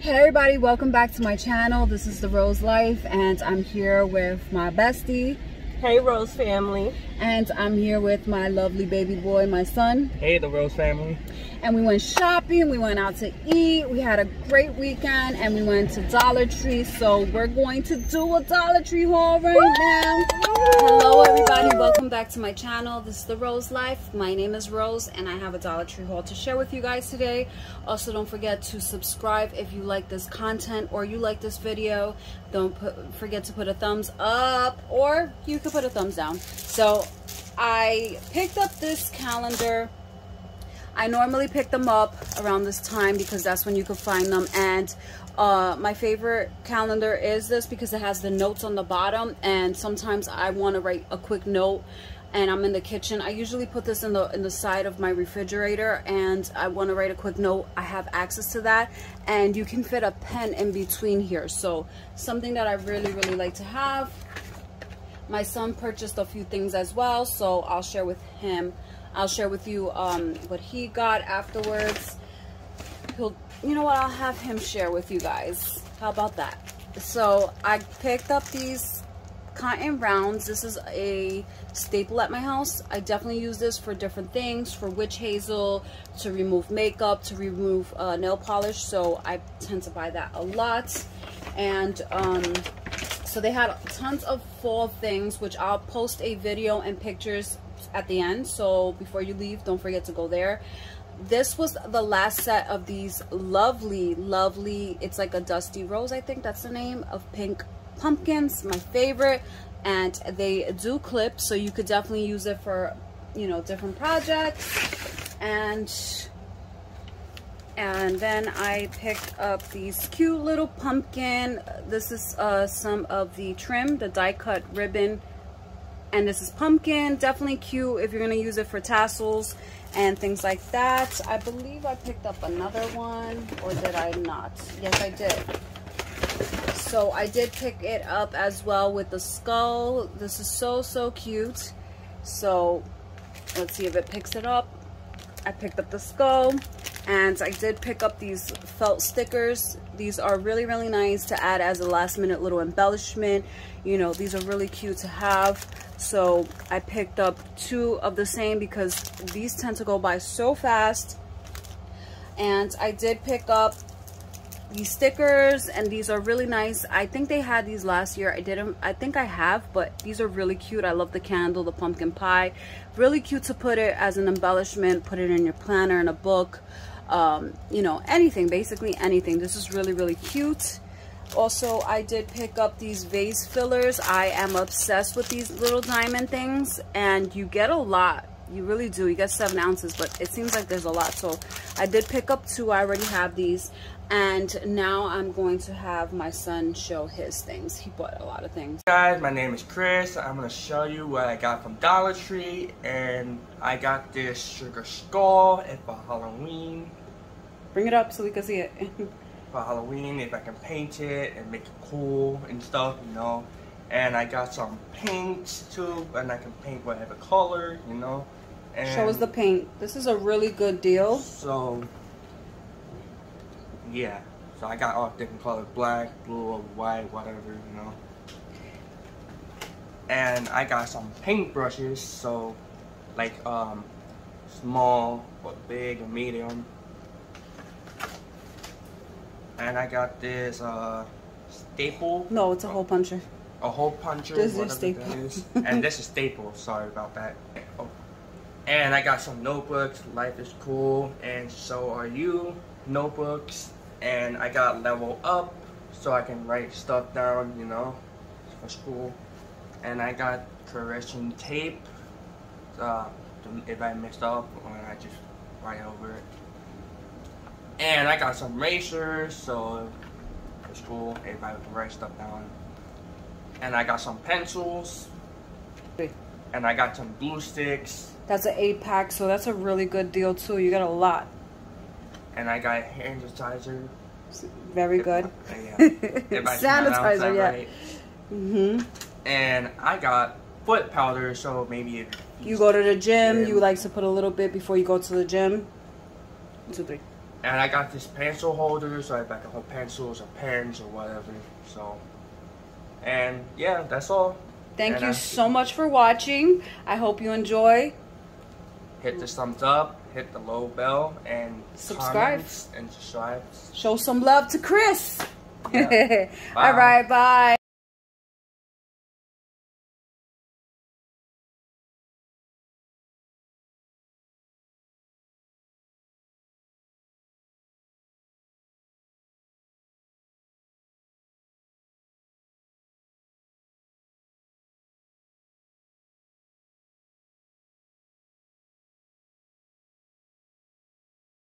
Hey everybody, welcome back to my channel. This is The Rose Life and I'm here with my bestie. Hey Rose family. And I'm here with my lovely baby boy, my son. Hey The Rose family and we went shopping we went out to eat we had a great weekend and we went to dollar tree so we're going to do a dollar tree haul right now hello everybody welcome back to my channel. This is the rose life. My name is rose and i have a dollar tree haul to share with you guys today. Also don't forget to subscribe if you like this content or you like this video. Don't put, forget to put a thumbs up or you could put a thumbs down. So i picked up this calendar I normally pick them up around this time because that's when you can find them. And uh, my favorite calendar is this because it has the notes on the bottom. And sometimes I want to write a quick note and I'm in the kitchen. I usually put this in the in the side of my refrigerator and I want to write a quick note. I have access to that and you can fit a pen in between here. So something that I really, really like to have. My son purchased a few things as well, so I'll share with him I'll share with you um, what he got afterwards. He'll, you know what, I'll have him share with you guys. How about that? So I picked up these cotton rounds. This is a staple at my house. I definitely use this for different things, for witch hazel, to remove makeup, to remove uh, nail polish. So I tend to buy that a lot. And um, so they had tons of fall things, which I'll post a video and pictures at the end. So before you leave don't forget to go there. This was the last set of these lovely lovely it's like a dusty rose i think that's the name of pink pumpkins my favorite. And they do clip so you could definitely use it for you know different projects. And and then I picked up these cute little pumpkin. This is uh, some of the trim the die cut ribbon. And this is pumpkin definitely cute if you're gonna use it for tassels and things like that. I believe i picked up another one or did i not? Yes i did. So i did pick it up as well with the skull. This is so so cute. So let's see if it picks it up i picked up the skull and I did pick up these felt stickers. These are really, really nice to add as a last minute little embellishment. You know, these are really cute to have. So I picked up two of the same because these tend to go by so fast. And I did pick up these stickers and these are really nice i think they had these last year i didn't i think i have but these are really cute i love the candle the pumpkin pie really cute to put it as an embellishment put it in your planner in a book um, you know, anything, basically anything. This is really, really cute. Also, I did pick up these vase fillers. I am obsessed with these little diamond things and you get a lot. You really do. You get seven ounces, but it seems like there's a lot. So I did pick up two. I already have these. And now I'm going to have my son show his things. He bought a lot of things. Guys, my name is Chris. I'm going to show you what I got from Dollar Tree. And I got this sugar skull for Halloween. Bring it up so we can see it. for Halloween, if I can paint it and make it cool and stuff, you know. And I got some paints too, and I can paint whatever color, you know. And Show us the paint. This is a really good deal. So, yeah. So I got all different colors, black, blue, or white, whatever, you know. And I got some paint brushes, so like um small or big or medium. And I got this uh staple. No, it's a hole puncher. A hole puncher. This is staple. and this is staple. Sorry about that. Oh. And I got some notebooks. Life is cool, and so are you. Notebooks and I got level up so I can write stuff down, you know, for school. And I got correction tape uh, if I messed up, I just write over it. And I got some erasers, so for school, if I write stuff down. And I got some pencils. And I got some glue sticks. That's an eight pack, so that's a really good deal too. You got a lot and I got hand sanitizer. Very good. yeah. sanitizer, yeah. Right. Mhm. and I got foot powder, so maybe if you go to the gym, you like to put a little bit before you go to the gym. Two, three. And I got this pencil holder, so I back can hold pencils or pens or whatever. So, and yeah, that's all. Thank And you I- so much for watching. I hope you enjoy. Hit the thumbs up, hit the little bell, and Subscribe. and subscribe. Show some love to Chris. Yeah. All right, bye.